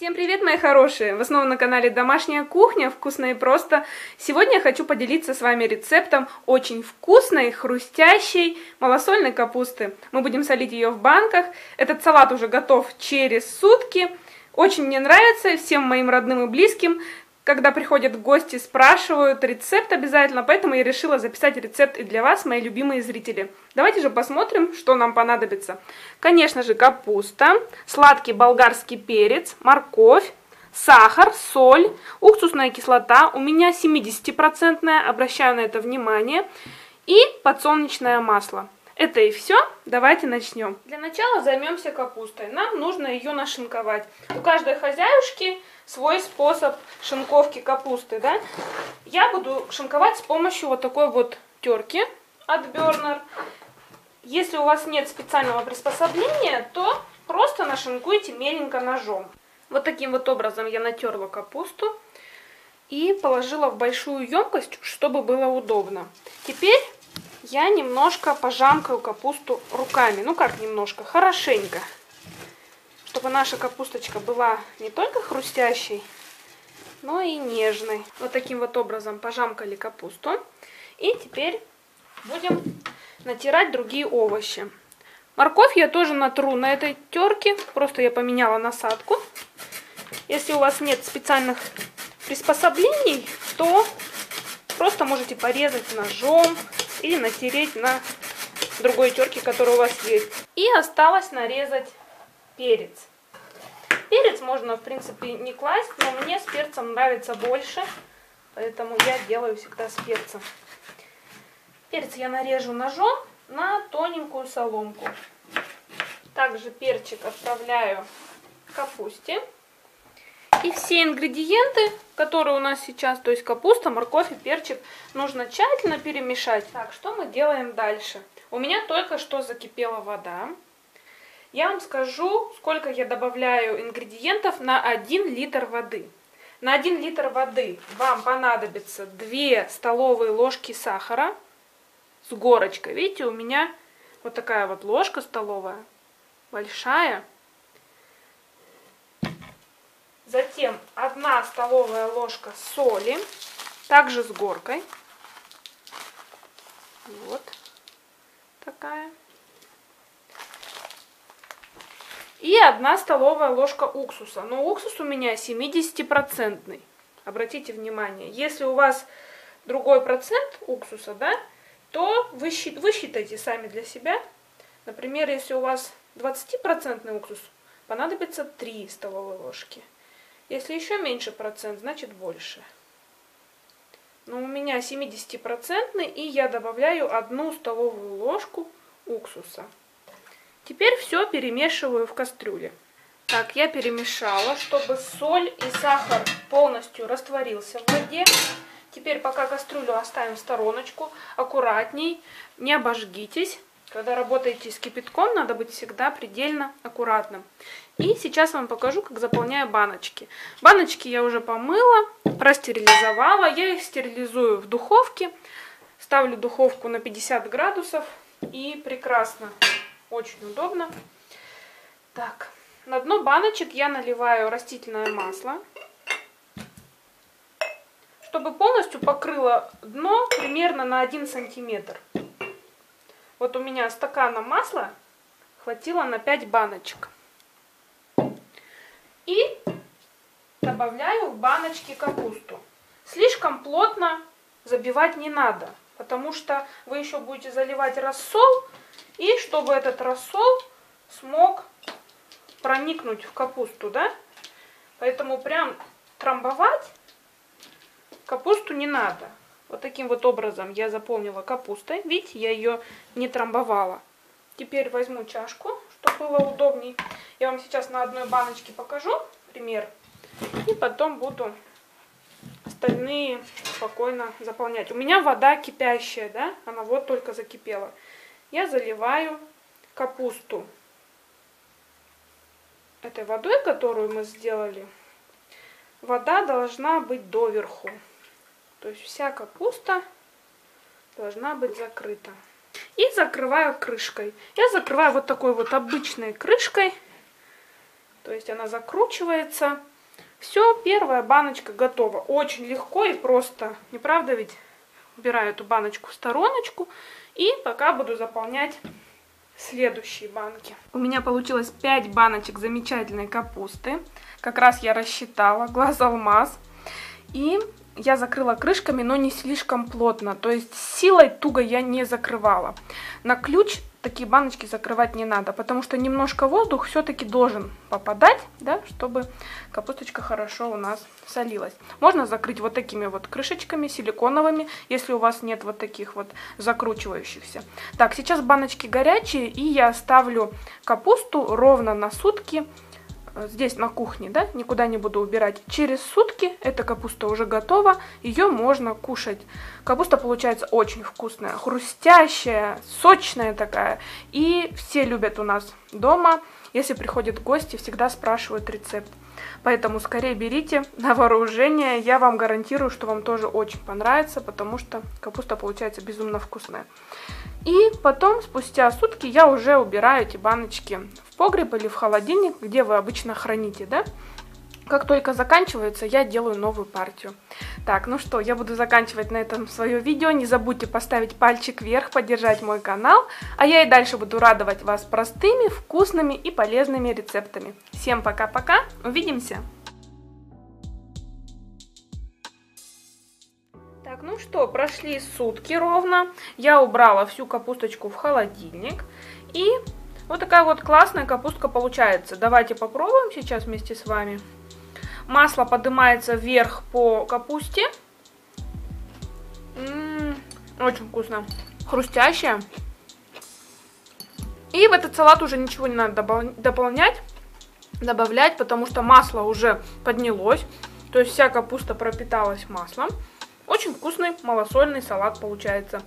Всем привет, мои хорошие! Вы снова на канале Домашняя кухня, вкусно и просто. Сегодня я хочу поделиться с вами рецептом очень вкусной, хрустящей малосольной капусты. Мы будем солить ее в банках. Этот салат уже готов через сутки. Очень мне нравится, всем моим родным и близким когда приходят гости, спрашивают рецепт обязательно, поэтому я решила записать рецепт и для вас, мои любимые зрители. Давайте же посмотрим, что нам понадобится. Конечно же, капуста, сладкий болгарский перец, морковь, сахар, соль, уксусная кислота, у меня 70%, обращаю на это внимание, и подсолнечное масло. Это и все. Давайте начнем. Для начала займемся капустой. Нам нужно ее нашинковать. У каждой хозяюшки свой способ шинковки капусты, да? Я буду шинковать с помощью вот такой вот терки от Бернер. Если у вас нет специального приспособления, то просто нашинкуйте меленько ножом. Вот таким вот образом я натерла капусту и положила в большую емкость, чтобы было удобно. Теперь я немножко пожамкаю капусту руками. Ну как немножко, хорошенько. Чтобы наша капусточка была не только хрустящей, но и нежной. Вот таким вот образом пожамкали капусту. И теперь будем натирать другие овощи. Морковь я тоже натру на этой терке, просто я поменяла насадку. Если у вас нет специальных приспособлений, то просто можете порезать ножом или натереть на другой терке, которая у вас есть. И осталось нарезать перец. Перец можно, в принципе, не класть, но мне с перцем нравится больше, поэтому я делаю всегда с перцем. Перец я нарежу ножом на тоненькую соломку. Также перчик отправляю в капусте. И все ингредиенты, которые у нас сейчас, то есть капуста, морковь и перчик, нужно тщательно перемешать. Так, что мы делаем дальше? У меня только что закипела вода. Я вам скажу, сколько я добавляю ингредиентов на 1 литр воды. На 1 литр воды вам понадобится 2 столовые ложки сахара с горочкой. Видите, у меня вот такая вот ложка столовая, большая. Затем 1 столовая ложка соли, также с горкой. Вот такая. И 1 столовая ложка уксуса. Но уксус у меня 70%. Обратите внимание, если у вас другой процент уксуса, да, то вы считайте сами для себя. Например, если у вас 20% уксус, понадобится 3 столовые ложки. Если еще меньше процент, значит больше. Но у меня 70% и я добавляю одну столовую ложку уксуса. Теперь все перемешиваю в кастрюле. Так, я перемешала, чтобы соль и сахар полностью растворился в воде. Теперь пока кастрюлю оставим в стороночку, аккуратней, не обожгитесь. Когда работаете с кипятком, надо быть всегда предельно аккуратным. И сейчас вам покажу, как заполняю баночки. Баночки я уже помыла, простерилизовала. Я их стерилизую в духовке. Ставлю духовку на 50 градусов и прекрасно, очень удобно. Так, на дно баночек я наливаю растительное масло, чтобы полностью покрыло дно примерно на 1 сантиметр. Вот у меня стакана масла хватило на 5 баночек. И добавляю в баночки капусту. Слишком плотно забивать не надо, потому что вы еще будете заливать рассол, и чтобы этот рассол смог проникнуть в капусту, да? Поэтому прям трамбовать капусту не надо. Вот таким вот образом я заполнила капустой. Видите, я ее не трамбовала. Теперь возьму чашку, чтобы было удобней. Я вам сейчас на одной баночке покажу пример. И потом буду остальные спокойно заполнять. У меня вода кипящая, да? Она вот только закипела. Я заливаю капусту этой водой, которую мы сделали. Вода должна быть доверху. То есть вся капуста должна быть закрыта. И закрываю крышкой. Я закрываю вот такой вот обычной крышкой. То есть она закручивается. Все, первая баночка готова. Очень легко и просто. Не правда ведь? Убираю эту баночку в стороночку. И пока буду заполнять следующие банки. У меня получилось 5 баночек замечательной капусты. Как раз я рассчитала, глаз алмаз. И я закрыла крышками, но не слишком плотно. То есть силой туго я не закрывала. На ключ такие баночки закрывать не надо, потому что немножко воздух все-таки должен попадать, да, чтобы капусточка хорошо у нас солилась. Можно закрыть вот такими вот крышечками силиконовыми, если у вас нет вот таких вот закручивающихся. Так, сейчас баночки горячие, и я ставлю капусту ровно на сутки здесь на кухне, да, никуда не буду убирать. Через сутки эта капуста уже готова, ее можно кушать. Капуста получается очень вкусная, хрустящая, сочная такая. И все любят у нас дома, если приходят гости, всегда спрашивают рецепт. Поэтому скорее берите на вооружение, я вам гарантирую, что вам тоже очень понравится, потому что капуста получается безумно вкусная. И потом, спустя сутки, я уже убираю эти баночки в погреб или в холодильник, где вы обычно храните, да? Как только заканчивается, я делаю новую партию. Так, ну что, я буду заканчивать на этом свое видео. Не забудьте поставить пальчик вверх, поддержать мой канал. А я и дальше буду радовать вас простыми, вкусными и полезными рецептами. Всем пока-пока, увидимся! Так, ну что, прошли сутки ровно. Я убрала всю капусточку в холодильник. И вот такая вот классная капустка получается. Давайте попробуем сейчас вместе с вами. Масло поднимается вверх по капусте. М -м -м, очень вкусно. Хрустящая. И в этот салат уже ничего не надо дополнять, добавлять, потому что масло уже поднялось. То есть вся капуста пропиталась маслом. Очень вкусный малосольный салат получается.